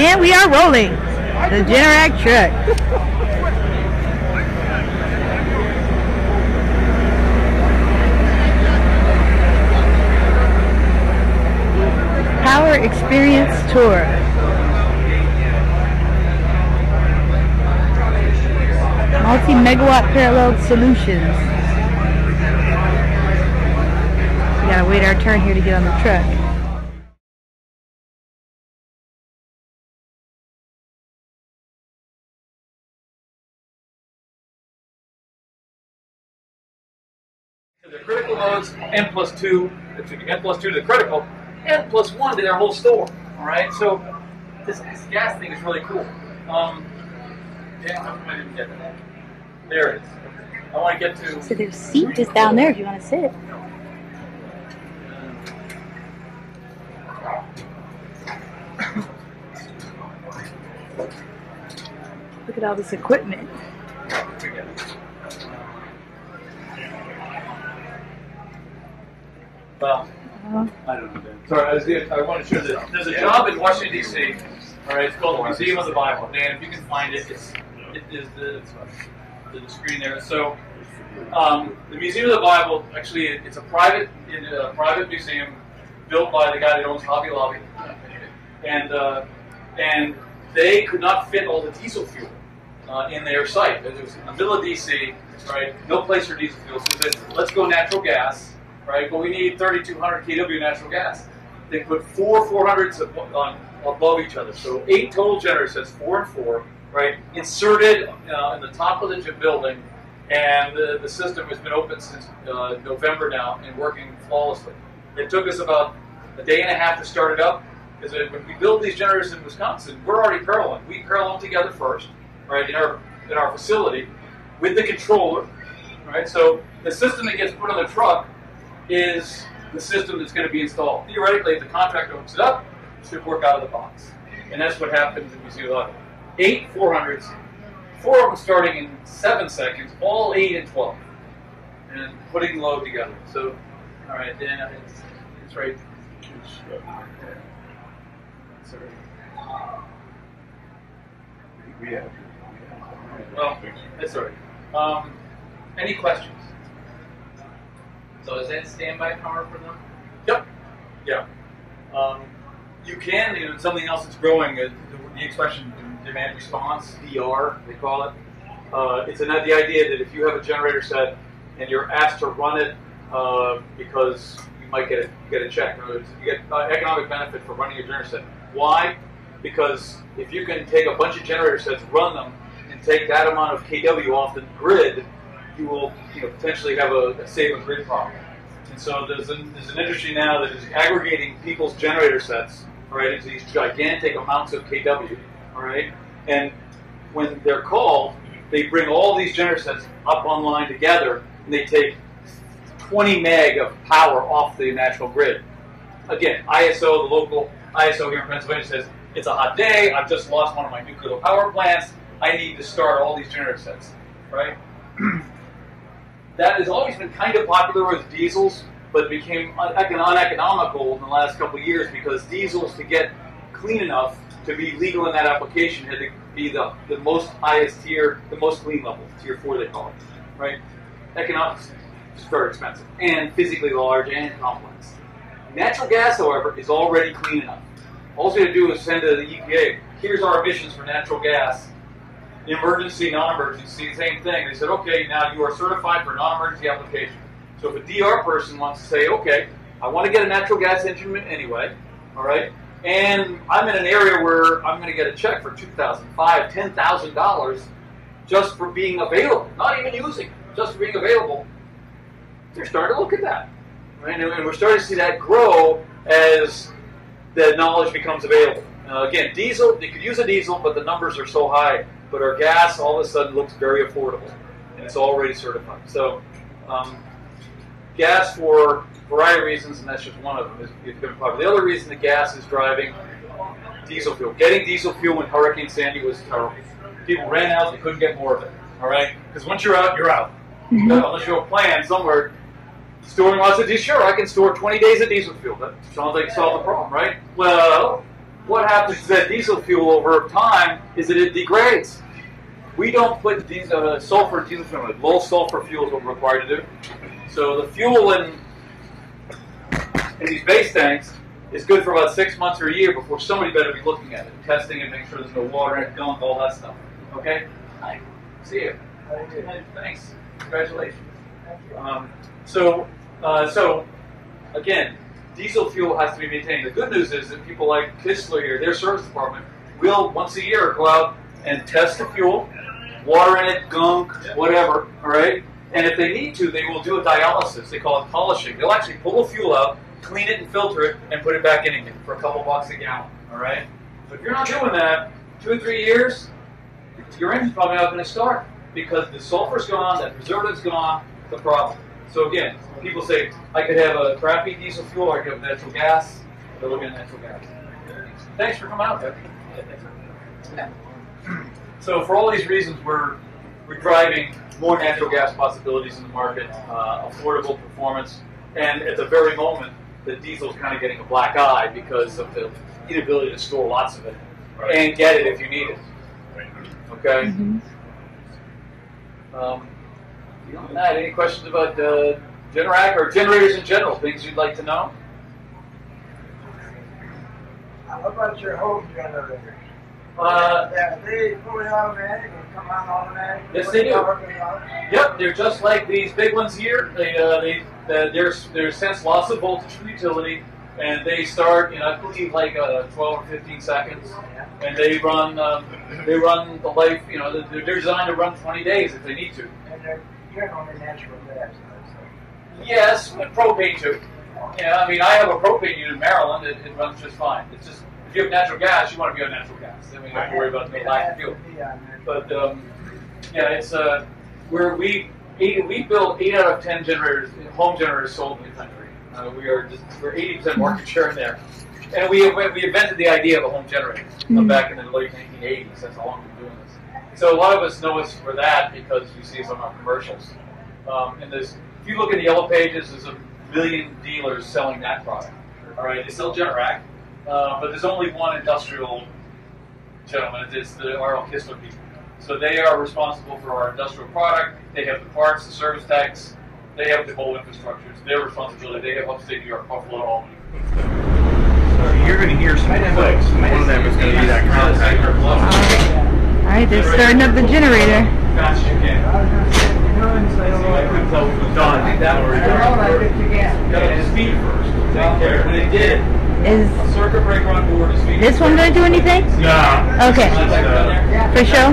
And we are rolling. The Generac truck. Power Experience Tour. Multi-megawatt parallel solutions. We gotta wait our turn here to get on the truck. Loads, n plus two, n plus two to the critical, n plus one to their whole store. All right, so this, this gas thing is really cool. Um, yeah, I didn't get that? There it is. I want to get to. So there's seat just down there if you want to sit. Look at all this equipment. Well, Uh, I don't know. Dan. Sorry, I, was, I want to show this. There's a job in Washington D.C. All right, it's called the Museum of the Bible. Dan, if you can find it, it's it is the, the screen there. So, um, the Museum of the Bible actually it's a private in a private museum built by the guy that owns Hobby Lobby, and uh, and they could not fit all the diesel fuel uh, in their site. It was in the middle of D.C. Right, no place for diesel fuel. So they said, let's go natural gas right? But we need 3,200 kW natural gas. They put four 400s on, above each other. So eight total generators, that's four and four, right? Inserted uh, in the top of the building, and the, the system has been open since uh, November now and working flawlessly. It took us about a day and a half to start it up, because when we build these generators in Wisconsin, we're already paralleling. We parallel them together first, right, in our, in our facility, with the controller, right? So the system that gets put on the truck is the system that's going to be installed. Theoretically, if the contractor hooks it up, it should work out of the box. And that's what happens in Museum Level. Eight 400s, four of them starting in seven seconds, all eight and 12. And putting the load together. So, all right, then it's, it's right. Sorry. We have. Well, that's all right. Um, any questions? So is that standby power for them? Yep. Yeah. Um, you can, you know, something else that's growing, uh, the, the expression demand response, DR, they call it. Uh, it's an, the idea that if you have a generator set and you're asked to run it uh, because you might get a, get a check, in other words, you get uh, economic benefit for running your generator set. Why? Because if you can take a bunch of generator sets, run them, and take that amount of kW off the grid, you will you know, potentially have a, a save grid problem. And so there's an, there's an industry now that is aggregating people's generator sets, right, into these gigantic amounts of kW, all right? And when they're called, they bring all these generator sets up online together, and they take 20 meg of power off the national grid. Again, ISO, the local ISO here in Pennsylvania says, it's a hot day, I've just lost one of my nuclear power plants, I need to start all these generator sets, right? that has always been kind of popular with diesels, but became uneconomical in the last couple years because diesels, to get clean enough to be legal in that application, had to be the, the most highest tier, the most clean level, tier four they call it, right? Economics is very expensive and physically large and complex. Natural gas, however, is already clean enough. All you have to do is send to the EPA, here's our emissions for natural gas, emergency, non-emergency, same thing. They said, okay, now you are certified for non-emergency application. So if a DR person wants to say, okay, I want to get a natural gas engine anyway, all right, and I'm in an area where I'm going to get a check for two thousand, five, ten thousand dollars just for being available, not even using just for being available. They're starting to look at that, right? And we're starting to see that grow as the knowledge becomes available. Uh, again, diesel, they could use a diesel, but the numbers are so high but our gas all of a sudden looks very affordable, and it's already certified. So, um, gas for a variety of reasons, and that's just one of them, is becoming popular. The other reason the gas is driving diesel fuel. Getting diesel fuel when Hurricane Sandy was terrible. People ran out; they couldn't get more of it. All right, because once you're out, you're out. Mm-hmm. Unless you have a plan somewhere storing lots of diesel. Sure, I can store 20 days of diesel fuel. That sounds like you solved the problem, right? Well, what happens to that diesel fuel over time is that it degrades. We don't put diesel, uh, sulfur in diesel fuel. Low sulfur fuel is what we're required to do. So the fuel in in these base tanks is good for about six months or a year before somebody better be looking at it, testing it, making sure there's no water in it, gunk, all that stuff. Okay? Hi. See you. Thanks. Congratulations. Um, so, uh, so again, diesel fuel has to be maintained. The good news is that people like Kistler here, their service department, will once a year go out and test the fuel, water in it, gunk, whatever, all right? And if they need to, they will do a dialysis. They call it polishing. They'll actually pull the fuel out, clean it and filter it, and put it back in again for a couple bucks a gallon, all right? So if you're not doing that, two or three years, your engine's probably not going to start because the sulfur's gone, that preservative's gone, the problem. So again, people say, I could have a crappy diesel fuel or I could have natural gas. They're looking at natural gas. Thanks for coming out, Becky. So for all these reasons, we're, we're driving more natural gas possibilities in the market, uh, affordable performance, and at the very moment, the diesel's kind of getting a black eye because of the inability to store lots of it and get it if you need it. Okay? Mhm. Um, beyond that, any questions about uh, Generac or generators in general? Things you'd like to know? How about your home generators? Uh, Yeah, they fully automatic and come on automatic? Yes, they do. Power goes on? Yep, they're just like these big ones here. They, uh, they, uh, they're, they're sense loss of voltage from utility, and they start, you know, I believe like uh, 12 or 15 seconds, and they run, um, they run the life, you know, they're, they're designed to run 20 days if they need to. And they're generally natural gas. so. Yes, with propane too. Yeah, I mean, I have a propane unit in Maryland. It, it runs just fine. It's just if you have natural gas, you want to be on natural gas. Then we don't have to worry about the It lack has of fuel. to be on there. But um, yeah, it's uh, where we eight, we build eight out of ten generators, home generators sold in the country. Uh, we are just we're eighty percent market share in there, and we we invented the idea of a home generator uh, Mhm. back in the late 1980s. That's how long we've been doing this. So a lot of us know us for that because we see us on our commercials. Um, and there's, if you look in the yellow pages, there's a million dealers selling that product. All right, they sell Generac, uh, but there's only one industrial gentleman. It's the R.L. Kistler people. So they are responsible for our industrial product. They have the parts, the service techs. They have the whole infrastructure. It's their responsibility. They have upstate New York, Buffalo, Albany. So you're going to hear some clicks. and One of them is going to be that contactor. All right, they're starting up the generator. Fast you can. I was gonna say, you know, I couldn't tell what was done. That was all right if you can. Got to speed first. Take care. They did. Is A circuit breaker on board is speed. this one going to do anything? No. Okay. For show?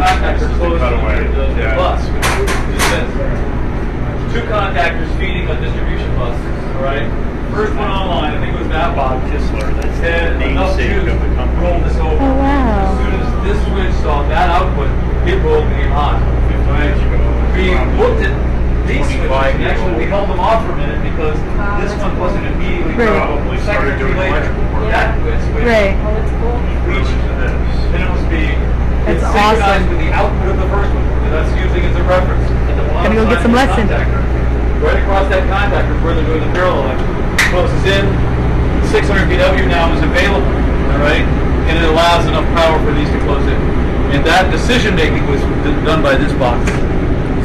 Cutaway. The Yeah. bus. It says Two contactors feeding a distribution bus. All right. First one online. I think it was that Bob Kistler, that's Had the enough namesake juice of the to company. roll this over. Oh, wow. As soon as this switch saw that output, it rolled the hot. We looked at these switches and actually we held them off for a minute because this one wasn't immediately Right. Probably started Second or two doing later. electrical work. That switch Right. reached to this. and it was being That's it's synchronized awesome. with the output of the first one. And that's using as a reference. At the bottom Gonna go get some of the lesson. contactor. Right across that contactor is where they're doing the parallel electric. Closes in, 600 kW now is available, all right? And it allows enough power for these to close in. And that decision making was done by this box.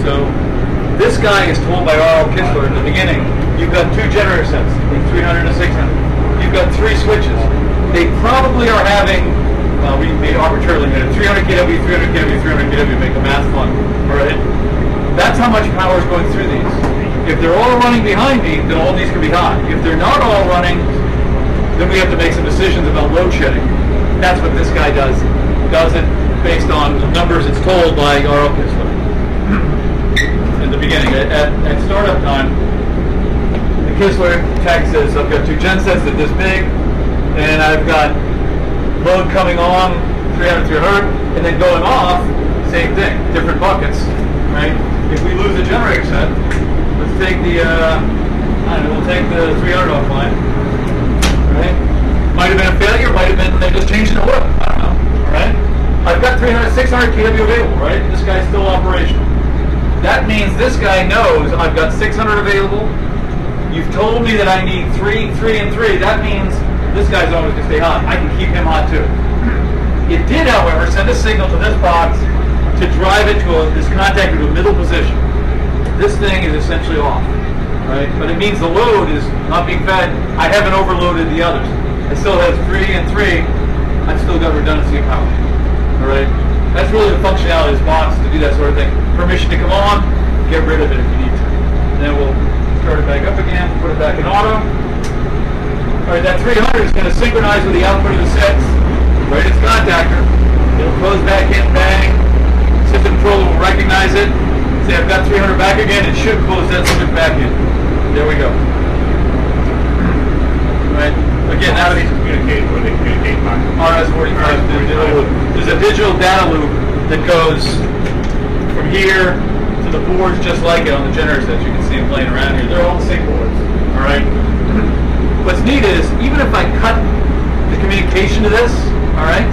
So this guy is told by R.L. Kistler in the beginning, you've got two generator sets, 300 and 600. You've got three switches. They probably are having, well, we, we arbitrarily made it 300 kW, 300 kW, 300 kW, make the math fun, right? That's how much power is going through these. If they're all running behind me, then all these can be hot. If they're not all running, then we have to make some decisions about load shedding. That's what this guy does. Does it based on the numbers it's told by R.L. Kistler. In the beginning, at, at, at startup time, the Kistler tech says, I've got two gen sets that this big, and I've got load coming on, 300, 300, and then going off, same thing, different buckets, right? If we lose a generator set, let's take the, uh, I don't know, we'll take the 300 offline, right? Might have been a failure, might have been they just changed the oil, I don't know, all right? I've got 300, 600 kW available, right? This guy's still operational. That means this guy knows I've got 600 available. You've told me that I need three, three, and three. That means this guy's always gonna stay hot. I can keep him hot too. It did, however, send a signal to this box to drive it to a, this contact to a middle position. This thing is essentially off, right? But it means the load is not being fed. I haven't overloaded the others. I still have three and three. I've still got redundancy of power. All right. That's really the functionality of this box to do that sort of thing. Permission to come on, get rid of it if you need to. And Then we'll start it back up again, put it back in auto. All right, that 300 is going to synchronize with the output of the sets. Right, its contactor. It'll close back in, bang. System controller will recognize it. Say I've got 300 back again. It should close that switch back in. There we go. Right. Again, How now do these communicate when they communicate back? RS-45 digital loop. There's a digital data loop that goes from here to the boards just like it on the generators that You can see them playing around here. They're all the same boards. All right. What's neat is even if I cut the communication to this, all right.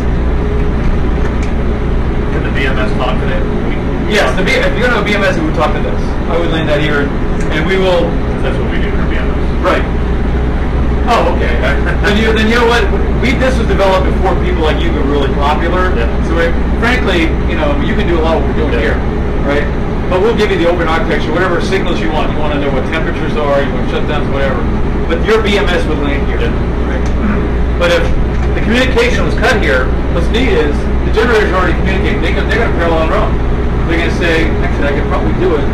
Can the BMS talk to that? Yes, the B, if you're going to a BMS, we would talk to this. I would land that here, and we will. That's what we do for BMS. Right. Oh, okay. then you then you know what? We this was developed before people like you got really popular. Yeah. So it, frankly, you know, you can do a lot of what we're doing Yeah. here, right? But we'll give you the open architecture, whatever signals you want. You want to know what temperatures are, you want shutdowns, whatever. But your BMS would land here. Yeah. Right? But if the communication was cut here, what's neat is the generators are already communicating. They can, they're going to parallel their own. They're going to say, actually, I could probably do it.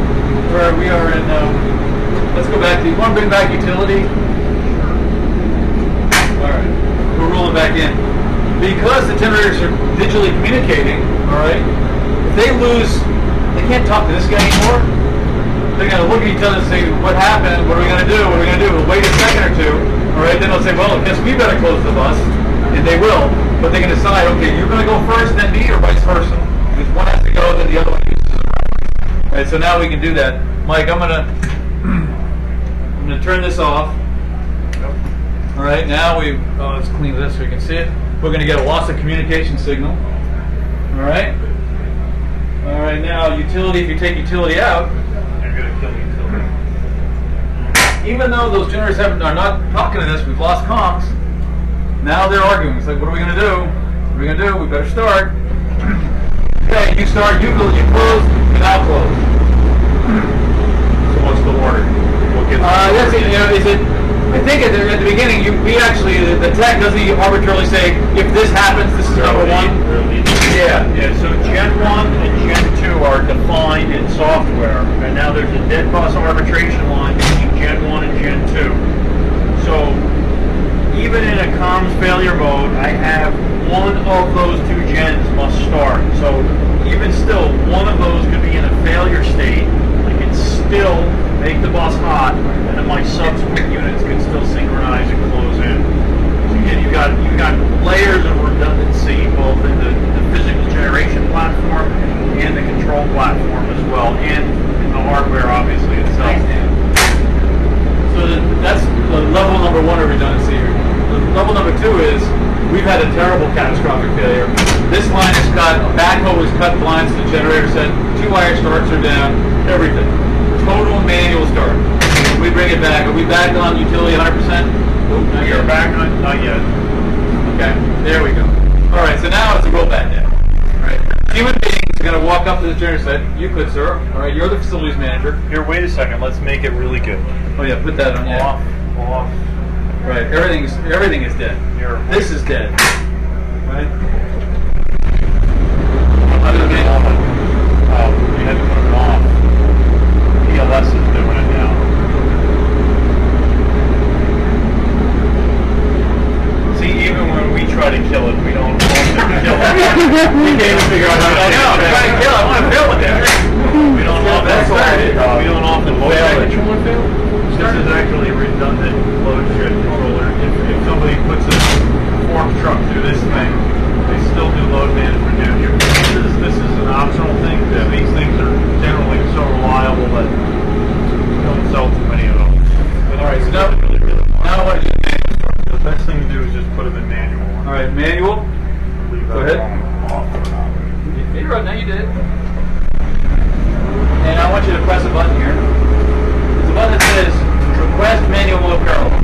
Where we are in. Um, let's go back to. You want to bring back utility? All right, we're rolling back in. Because the generators are digitally communicating, all right, if they lose, they can't talk to this guy anymore. They're going to look at each other and say, what happened? What are we going to do? What are we going to do? We'll wait a second or two, all right, then they'll say, well, I guess we better close the bus. And they will, but they can decide, okay, you're going to go first, then me, or vice versa. Because one has to go, then the other one uses it. All right, so now we can do that. Mike, I'm going to, I'm going to turn this off. All right, now we, oh, let's clean this so we can see it. We're going to get a loss of communication signal. All right. All right, now utility, if you take utility out, You're gonna kill utility. even though those generators haven't, are not talking to this, we've lost comms. Now they're arguing. It's like, what are we going to do? What are we going to do? We better start. Okay, you start, you close, you close, and I'll close. So what's the order? What gets Uh, that's it, you know, is it, I think at the, at the beginning, you, we actually, the, the tech doesn't arbitrarily say, if this happens, this is number one. Yeah, yeah, so Gen 1 and Gen 2 are defined in software, and now there's a dead bus arbitration line between Gen 1 and Gen 2. So, even in a comms failure mode, I have one of those two gens must start. So, even still, one of those could be in a failure state. I can still make the bus hot, and then my subsequent units can still synchronize and close in. So again, you've got, you've got layers of redundancy both in the, the physical generation platform and the control platform as well, and in the hardware, obviously, itself. So the, that's the level number one of redundancy. The is we've had a terrible catastrophic failure. This line is cut, a backhoe was cut blinds to the generator set, two wire starts are down, everything. Total manual start. We bring it back. Are we back on utility 100%? Nope, not You're back on, not yet. Okay, there we go. All right, so now it's a roll back down. All right, human beings are going to walk up to the generator set. You could, sir. All right, you're the facilities manager. Here, wait a second, let's make it really good. Oh yeah, put that on. Yeah. Off, off, Right, everything's everything is dead. here. This is dead. Right? I'm gonna make all of it. Oh, we had to put it off. PLS is doing it now. See, even when we try to kill it, we don't often kill it. we can't even figure out how to. I know. I'm trying to kill. it. I want to fail with want you to press a button here. It's a button that says request manual apparel.